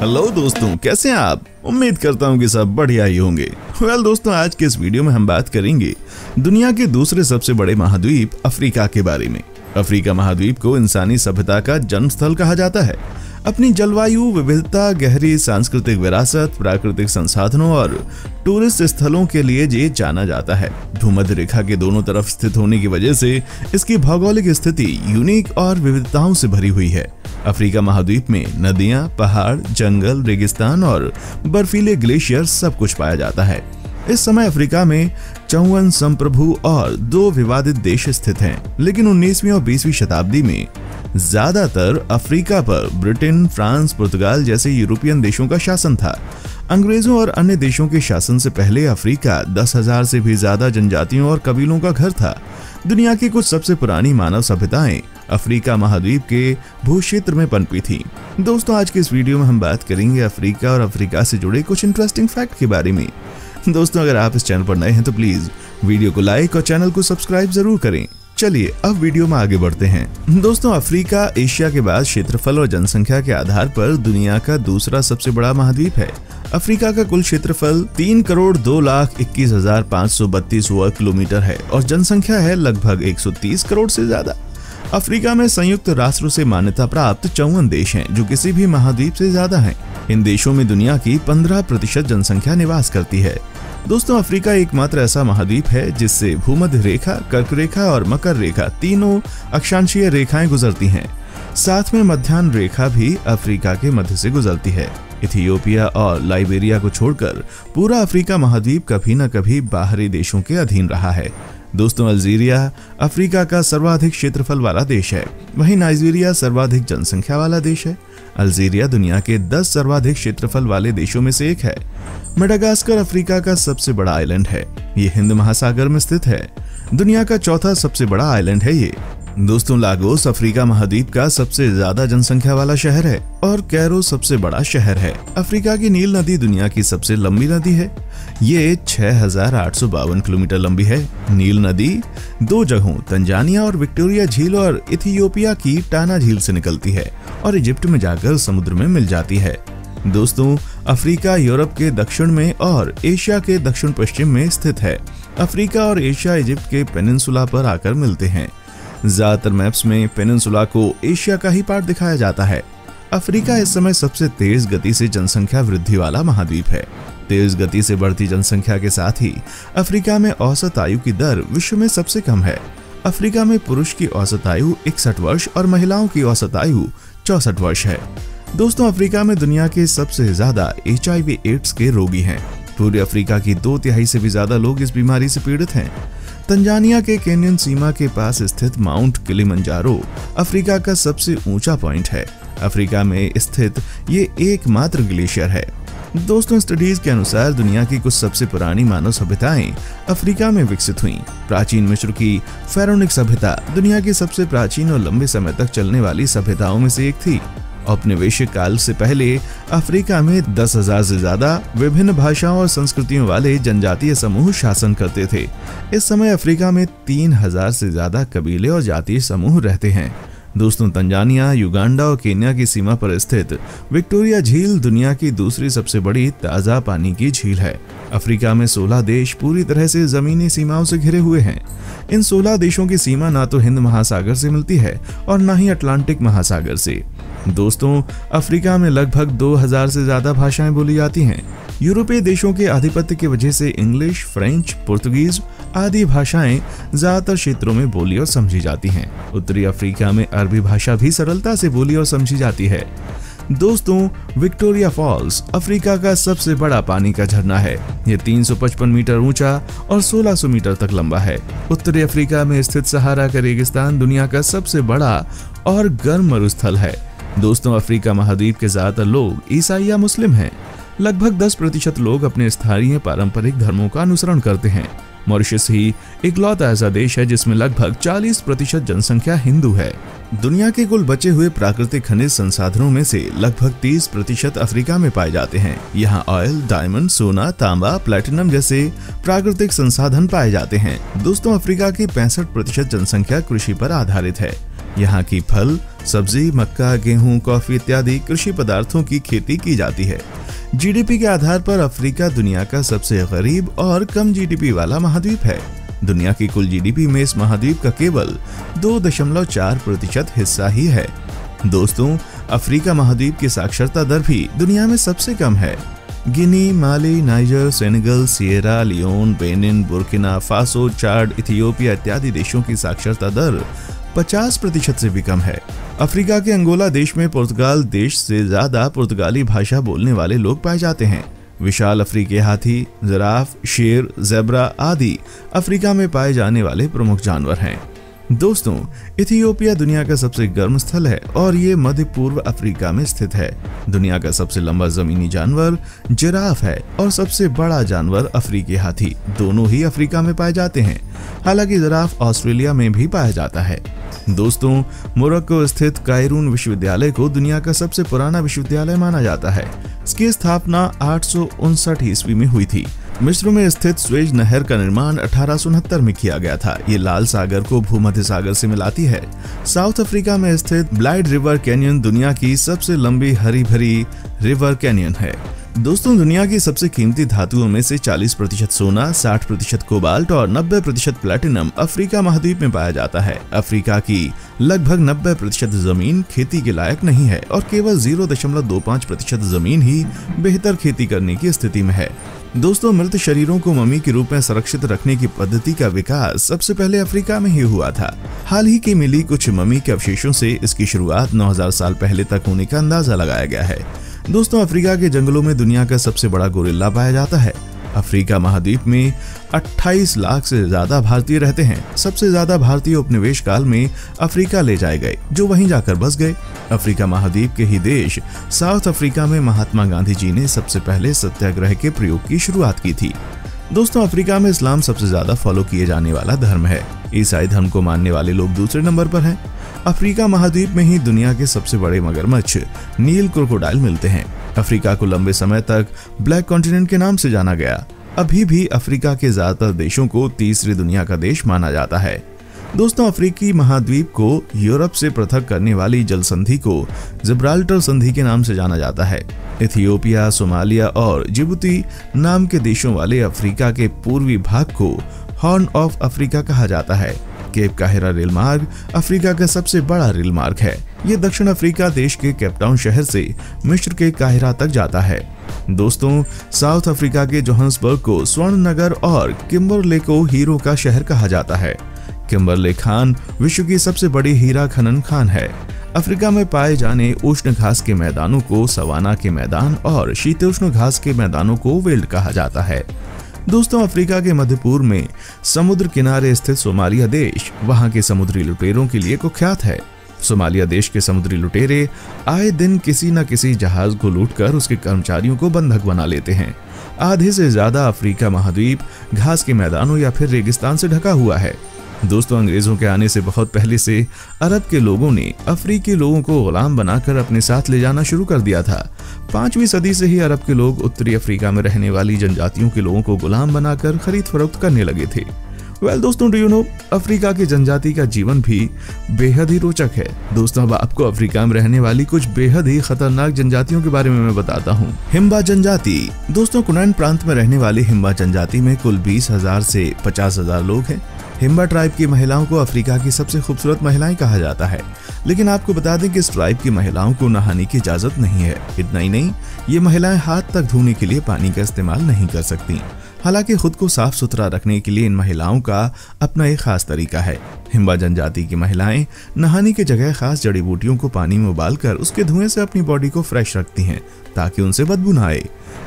Hello दोस्तों कैसे हैं आप? उम्मीद करता हूँ कि सब बढ़िया ही होंगे। वेल well, दोस्तों आज के इस वीडियो में हम बात करेंगे दुनिया के दूसरे सबसे बड़े महाद्वीप अफ्रीका के बारे में। अफ्रीका महाद्वीप को इंसानी सभ्यता का जन्म स्थल कहा जाता है। अपनी जलवायु, विविधता, गहरी सांस्कृतिक विरासत, प्राकृतिक संसाधनों और टूरिस्ट स्थलों के लिए ये जाना जाता है। भूमध्य रेखा के दोनों तरफ़ स्थित होने की वजह से इसकी भौगोलिक स्थिति यूनिक और विविधताओं से भरी हुई है। अफ्रीका महाद्वीप में नदियाँ, पहाड़, जंगल, रेगिस्तान और बर्फीले ग्लेशियर सब कुछ पाया जाता है। इस समय अफ्रीका में चौवन संप्रभु और दो विवादित देश स्थित हैं, लेकिन 19वीं और 20वीं शताब्दी में ज़्यादातर अफ्रीका पर, ब्रिटेन, फ्रांस, पुर्तगाल जैसे यूरोपियन देशों का शासन था। अंग्रेज़ों और अन्य देशों के शासन से पहले अफ्रीका दस हज़ार से भी ज़्यादा जनजातियों और कबीलों का घर था। दुनिया की कुछ सबसे पुरानी मानव सभ्यताएँ अफ्रीका महाद्वीप के भूक्षेत्र में पनपी थी। दोस्तों, आज के इस वीडियो में हम बात करेंगे अफ्रीका और अफ्रीका से जुड़े कुछ इंटरेस्टिंग फैक्ट के बारे में। दोस्तों, अगर आप इस चैनल पर नए हैं तो प्लीज़ वीडियो को लाइक और चैनल को सब्सक्राइब ज़रूर करें। चलिए अब वीडियो में आगे बढ़ते हैं। दोस्तों, अफ्रीका, एशिया के बाद क्षेत्रफल और जनसंख्या के आधार पर दुनिया का दूसरा सबसे बड़ा महाद्वीप है। अफ्रीका का कुल क्षेत्रफल तीन करोड़ दो लाख इक्कीस हज़ार पाँच सौ बत्तीस वर्ग किलोमीटर है और जनसंख्या है लगभग 130 करोड़ से ज़्यादा। अफ्रीका में संयुक्त राष्ट्र से मान्यता प्राप्त चौवन देश हैं, जो किसी भी महाद्वीप से ज़्यादा हैं। इन देशों में दुनिया की 15 प्रतिशत जनसंख्या निवास करती है। दोस्तों, अफ्रीका एकमात्र ऐसा महाद्वीप है जिससे भूमध्य रेखा कर्क रेखा और मकर रेखा तीनों अक्षांशीय रेखाएँ गुजरती हैं। साथ में मध्यान्ह रेखा भी अफ्रीका के मध्य से गुजरती है। इथियोपिया और लाइबेरिया को छोड़कर पूरा अफ्रीका महाद्वीप कभी न कभी बाहरी देशों के अधीन रहा है। दोस्तों, अल्जीरिया अफ्रीका का सर्वाधिक क्षेत्रफल वाला देश है। वहीं नाइजीरिया सर्वाधिक जनसंख्या वाला देश है। अल्जीरिया दुनिया के 10 सर्वाधिक क्षेत्रफल वाले देशों में से एक है। मेडागास्कर अफ्रीका का सबसे बड़ा आइलैंड है। ये हिंद महासागर में स्थित है। दुनिया का चौथा सबसे बड़ा आइलैंड है ये। दोस्तों, लागोस अफ्रीका महाद्वीप का सबसे ज़्यादा जनसंख्या वाला शहर है और कैरो सबसे बड़ा शहर है। अफ्रीका की नील नदी दुनिया की सबसे लंबी नदी है। ये छह हज़ार आठ सौ बावन किलोमीटर लंबी है। नील नदी दो जगहों, तंजानिया और विक्टोरिया झील और इथियोपिया की टाना झील से निकलती है और इजिप्ट में जाकर समुद्र में मिल जाती है। दोस्तों, अफ्रीका यूरोप के दक्षिण में और एशिया के दक्षिण पश्चिम में स्थित है। अफ्रीका और एशिया इजिप्ट के पेनिनसुला पर आकर मिलते हैं। ज़्यादातर मैप्स में पेनिनसुला को एशिया का ही पार्ट दिखाया जाता है। अफ्रीका इस समय सबसे तेज गति से जनसंख्या वृद्धि वाला महाद्वीप है। तेज गति से बढ़ती जनसंख्या के साथ ही अफ्रीका में औसत आयु की दर विश्व में सबसे कम है। अफ्रीका में पुरुष की औसत आयु इकसठ वर्ष और महिलाओं की औसत आयु चौसठ वर्ष है। दोस्तों, अफ्रीका में दुनिया के सबसे ज़्यादा एचआईवी एड्स के रोगी हैं। पूरे अफ्रीका की दो तिहाई से भी ज़्यादा लोग इस बीमारी से पीड़ित हैं। तंजानिया के केनियन सीमा के पास स्थित माउंट किलिमंजारो अफ्रीका का सबसे ऊँचा पॉइंट है। अफ्रीका में स्थित ये एकमात्र ग्लेशियर है। दोस्तों, स्टडीज़ के अनुसार दुनिया की कुछ सबसे पुरानी मानव सभ्यताएँ अफ्रीका में विकसित हुईं। प्राचीन मिस्र की फेरोनिक सभ्यता दुनिया की सबसे प्राचीन और लंबे समय तक चलने वाली सभ्यताओं में से एक थी। औपनिवेशिक काल से पहले अफ्रीका में दस हज़ार से ज़्यादा विभिन्न भाषाओं और संस्कृतियों वाले जनजातीय समूह शासन करते थे। इस समय अफ्रीका में तीन हज़ार से ज़्यादा कबीले और जातीय समूह रहते हैं। दोस्तों, तंजानिया, युगांडा और केन्या की सीमा पर स्थित विक्टोरिया झील दुनिया की दूसरी सबसे बड़ी ताज़ा पानी की झील है। अफ्रीका में 16 देश पूरी तरह से जमीनी सीमाओं से घिरे हुए हैं। इन 16 देशों की सीमा ना तो हिंद महासागर से मिलती है और न ही अटलांटिक महासागर से। दोस्तों, अफ्रीका में लगभग 2000 से ज़्यादा भाषाएँ बोली जाती हैं। यूरोपीय देशों के आधिपत्य की वजह से इंग्लिश, फ्रेंच, पुर्तगीज आदि भाषाएँ ज़्यादातर क्षेत्रों में बोली और समझी जाती हैं। उत्तरी अफ्रीका में अरबी भाषा भी सरलता से बोली और समझी जाती है। दोस्तों, विक्टोरिया फॉल्स अफ्रीका का सबसे बड़ा पानी का झरना है। ये 355 मीटर ऊँचा और 1600 मीटर तक लंबा है। उत्तरी अफ्रीका में स्थित सहारा का रेगिस्तान दुनिया का सबसे बड़ा और गर्म मरुस्थल है। दोस्तों अफ्रीका महाद्वीप के ज़्यादातर लोग ईसाई या मुस्लिम हैं। लगभग 10 प्रतिशत लोग अपने स्थानीय पारंपरिक धर्मों का अनुसरण करते हैं। मॉरिशस ही इकलौता ऐसा देश है जिसमें लगभग 40 प्रतिशत जनसंख्या हिंदू है। दुनिया के कुल बचे हुए प्राकृतिक खनिज संसाधनों में से लगभग 30 प्रतिशत अफ्रीका में पाए जाते हैं। यहाँ ऑयल, डायमंड, सोना, तांबा, प्लेटिनम जैसे प्राकृतिक संसाधन पाए जाते हैं। दोस्तों अफ्रीका की पैंसठ प्रतिशत जनसंख्या कृषि पर आधारित है। यहाँ की फल, सब्ज़ी, मक्का, गेहूँ, कॉफ़ी इत्यादि कृषि पदार्थों की खेती की जाती है। जीडीपी के आधार पर अफ्रीका दुनिया का सबसे गरीब और कम जीडीपी वाला महाद्वीप है। दुनिया की कुल जीडीपी में इस महाद्वीप का केवल 2.4 प्रतिशत हिस्सा ही है। दोस्तों, अफ्रीका महाद्वीप की साक्षरता दर भी दुनिया में सबसे कम है। Guinea, Mali, Niger, Senegal, Sierra, Leone, Benin, Burkina, Faso Chad Ethiopia इत्यादि देशों की साक्षरता दर 50 प्रतिशत से भी कम है। अफ्रीका के अंगोला देश में पुर्तगाल देश से ज़्यादा पुर्तगाली भाषा बोलने वाले लोग पाए जाते हैं। विशाल अफ्रीकी हाथी, जराफ, शेर, जेबरा आदि अफ्रीका में पाए जाने वाले प्रमुख जानवर हैं। दोस्तों, इथियोपिया दुनिया का सबसे गर्म स्थल है और ये मध्य पूर्व अफ्रीका में स्थित है। दुनिया का सबसे लंबा जमीनी जानवर जिराफ है और सबसे बड़ा जानवर अफ्रीकी हाथी। दोनों ही अफ्रीका में पाए जाते हैं। हालाँकि जिराफ ऑस्ट्रेलिया में भी पाया जाता है। दोस्तों, मोरक्को स्थित कायरून विश्वविद्यालय को दुनिया का सबसे पुराना विश्वविद्यालय माना जाता है। इसकी स्थापना आठ सौ उनसठ ईस्वी में हुई थी। मिस्र में स्थित स्वेज नहर का निर्माण अठारह में किया गया था। ये लाल सागर को भूमध्य सागर से मिलाती है। साउथ अफ्रीका में स्थित ब्लाइड रिवर कैनियन दुनिया की सबसे लंबी हरी भरी रिवर कैनियन है। दोस्तों, दुनिया की सबसे कीमती धातुओं में से 40 प्रतिशत सोना 60 प्रतिशत कोबाल्ट और 90 प्रतिशत प्लेटिनम अफ्रीका महाद्वीप में पाया जाता है। अफ्रीका की लगभग 90 प्रतिशत ज़मीन खेती के लायक नहीं है और केवल 0.25 प्रतिशत ज़मीन ही बेहतर खेती करने की स्थिति में है। दोस्तों, मृत शरीरों को मम्मी के रूप में सुरक्षित रखने की पद्धति का विकास सबसे पहले अफ्रीका में ही हुआ था। हाल ही की मिली कुछ मम्मी के अवशेषों से इसकी शुरुआत 9000 साल पहले तक होने का अंदाज़ा लगाया गया है। दोस्तों, अफ्रीका के जंगलों में दुनिया का सबसे बड़ा गोरिल्ला पाया जाता है। अफ्रीका महाद्वीप में 28 लाख से ज़्यादा भारतीय रहते हैं। सबसे ज़्यादा भारतीय उपनिवेश काल में अफ्रीका ले जाए गए, जो वहीं जाकर बस गए। अफ्रीका महाद्वीप के ही देश, साउथ अफ्रीका में महात्मा गांधी जी ने सबसे पहले सत्याग्रह के प्रयोग की शुरुआत की थी। दोस्तों, अफ्रीका में इस्लाम सबसे ज़्यादा फॉलो किए जाने वाला धर्म है। ईसाई धर्म को मानने वाले लोग दूसरे नंबर पर हैं। अफ्रीका महाद्वीप में ही दुनिया के सबसे बड़े मगरमच्छ, नील क्रोकोडाइल मिलते हैं। अफ्रीका को लंबे समय तक ब्लैक कॉन्टिनेंट के नाम से जाना गया। अभी भी अफ्रीका के ज़्यादातर देशों को तीसरी दुनिया का देश माना जाता है। दोस्तों, अफ्रीकी महाद्वीप को यूरोप से पृथक करने वाली जल संधि को जिब्राल्टर संधि के नाम से जाना जाता है। इथियोपिया, सोमालिया और जिबुती नाम के देशों वाले अफ्रीका के पूर्वी भाग को हॉर्न ऑफ़ अफ्रीका कहा जाता है। केप काहिरा रेल मार्ग अफ्रीका का सबसे बड़ा रेल मार्ग है। ये दक्षिण अफ्रीका देश के केपटाउन शहर से मिस्र के काहिरा तक जाता है। दोस्तों, साउथ अफ्रीका के जोहान्सबर्ग को स्वर्ण नगर और किम्बरले को हीरो का शहर कहा जाता है। किम्बरले खान विश्व की सबसे बड़ी हीरा खनन खान है। अफ्रीका में पाए जाने उष्ण घास के मैदानों को सवाना के मैदान और शीतोष्ण घास के मैदानों को वेल्ड कहा जाता है। दोस्तों, अफ्रीका के मध्य पूर्व में समुद्र किनारे स्थित सोमालिया देश, वहाँ के समुद्री लुटेरों के लिए कुख्यात है। सोमालिया देश के समुद्री लुटेरे आए दिन किसी न किसी जहाज़ को लूटकर उसके कर्मचारियों को बंधक बना लेते हैं। आधे से ज़्यादा अफ्रीका महाद्वीप घास के मैदानों या फिर रेगिस्तान से ढका हुआ है। दोस्तों, अंग्रेज़ों के आने से बहुत पहले से अरब के लोगों ने अफ्रीकी लोगों को गुलाम बनाकर अपने साथ ले जाना शुरू कर दिया था। पांचवी सदी से ही अरब के लोग उत्तरी अफ्रीका में रहने वाली जनजातियों के लोगों को गुलाम बनाकर खरीद फरोख्त करने लगे थे। वेल well, दोस्तों डू यू नो अफ्रीका की जनजाति का जीवन भी बेहद ही रोचक है। दोस्तों अब आपको अफ्रीका में रहने वाली कुछ बेहद ही खतरनाक जनजातियों के बारे में मैं बताता हूँ। हिम्बा जनजाति। दोस्तों कुनैन प्रांत में रहने वाली हिम्बा जनजाति में कुल बीस हज़ार से पचास हज़ार लोग हैं। हिम्बा ट्राइब की महिलाओं को अफ्रीका की सबसे खूबसूरत महिलाएँ कहा जाता है। लेकिन आपको बता दें कि इस ट्राइब की महिलाओं को नहाने की इजाज़त नहीं है। इतना ही नहीं ये महिलाएँ हाथ तक धोने के लिए पानी का इस्तेमाल नहीं कर सकती। हालाँकि खुद को साफ़ सुथरा रखने के लिए इन महिलाओं का अपना एक खास तरीका है। हिम्बा जनजाति की महिलाएँ नहाने की जगह खास जड़ी बूटियों को पानी में उबालकर उसके धुएँ से अपनी बॉडी को फ्रेश रखती हैं, ताकि उनसे बदबू ना आए।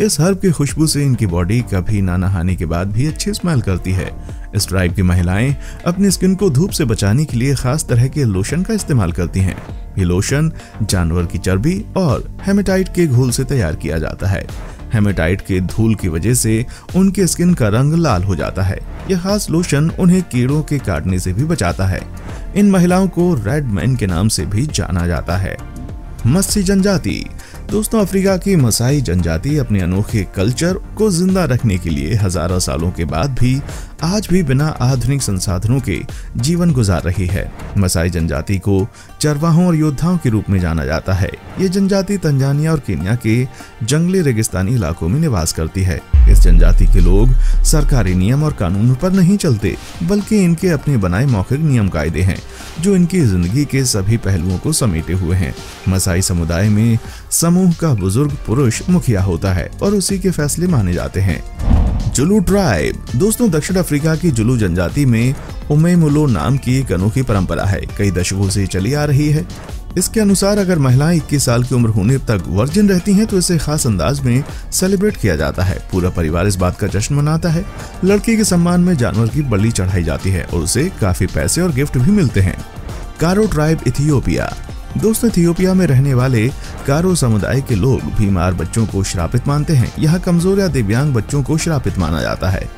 इस हर्ब की खुशबू से इनकी बॉडी कभी ना नहाने के बाद भी अच्छी स्मेल करती है। इस ट्राइब की महिलाएँ अपनी स्किन को धूप से बचाने के लिए खास तरह के लोशन का इस्तेमाल करती हैं। ये लोशन जानवर की चर्बी और हेमेटाइट के घोल से तैयार किया जाता है। हेमेटाइट के धूल की वजह से उनके स्किन का रंग लाल हो जाता है। यह खास लोशन उन्हें कीड़ों के काटने से भी बचाता है। इन महिलाओं को रेड मैन के नाम से भी जाना जाता है। मत्स्य जनजाति। दोस्तों अफ्रीका की मसाई जनजाति अपने अनोखे कल्चर को ज़िंदा रखने के लिए हज़ारों सालों के बाद भी आज भी बिना आधुनिक संसाधनों के जीवन गुजार रही है। मसाई जनजाति को चरवाहों और योद्धाओं के रूप में जाना जाता है। ये जनजाति तंजानिया और केन्या के जंगली रेगिस्तानी इलाकों में निवास करती है। इस जनजाति के लोग सरकारी नियम और कानून पर नहीं चलते, बल्कि इनके अपने बनाए मौखिक नियम कायदे हैं, जो इनकी ज़िंदगी के सभी पहलुओं को समेटे हुए हैं। मसाई समुदाय में समूह का बुज़ुर्ग पुरुष मुखिया होता है और उसी के फैसले माने जाते हैं। जुलू ट्राइब, दोस्तों दक्षिण अफ्रीका की जुलू जनजाति में उमेमुलो नाम की एक अनोखी परंपरा है। कई दशकों से चली आ रही है। इसके अनुसार अगर महिलाएँ 21 साल की उम्र होने तक वर्जिन रहती हैं तो इसे खास अंदाज में सेलिब्रेट किया जाता है। पूरा परिवार इस बात का जश्न मनाता है। लड़की के सम्मान में जानवर की बलि चढ़ाई जाती है और उसे काफ़ी पैसे और गिफ्ट भी मिलते हैं। कारो ट्राइब, इथियोपिया। दोस्तों इथियोपिया में रहने वाले कारो समुदाय के लोग बीमार बच्चों को श्रापित मानते हैं। यहाँ कमज़ोर या दिव्यांग बच्चों को श्रापित माना जाता है।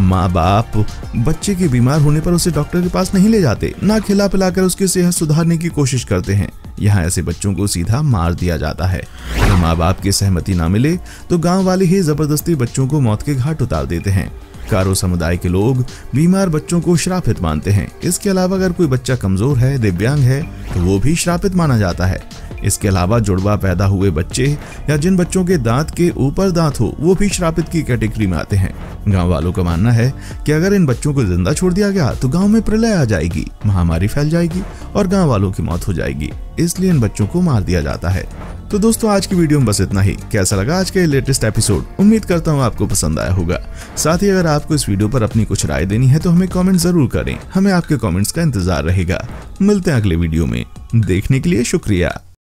माँ बाप बच्चे के बीमार होने पर उसे डॉक्टर के पास नहीं ले जाते, ना खिला पिलाकर उसकी सेहत सुधारने की कोशिश करते हैं। यहाँ ऐसे बच्चों को सीधा मार दिया जाता है। अगर माँ बाप की सहमति ना मिले तो गाँव वाले ही ज़बरदस्ती बच्चों को मौत के घाट उतार देते हैं। कारो समुदाय के लोग बीमार बच्चों को श्रापित मानते हैं। इसके अलावा अगर कोई बच्चा कमज़ोर है, दिव्यांग है तो वो भी श्रापित माना जाता है। इसके अलावा जुड़वा पैदा हुए बच्चे या जिन बच्चों के दांत के ऊपर दांत हो, वो भी श्रापित की कैटेगरी में आते हैं। गाँव वालों का मानना है कि अगर इन बच्चों को ज़िंदा छोड़ दिया गया तो गाँव में प्रलय आ जाएगी, महामारी फैल जाएगी और गाँव वालों की मौत हो जाएगी, इसलिए इन बच्चों को मार दिया जाता है। तो दोस्तों, आज की वीडियो में बस इतना ही। कैसा लगा आज का लेटेस्ट एपिसोड? उम्मीद करता हूँ आपको पसंद आया होगा। साथ ही अगर आपको इस वीडियो पर अपनी कुछ राय देनी है तो हमें कमेंट ज़रूर करें। हमें आपके कमेंट्स का इंतज़ार रहेगा। मिलते हैं अगले वीडियो में। देखने के लिए शुक्रिया।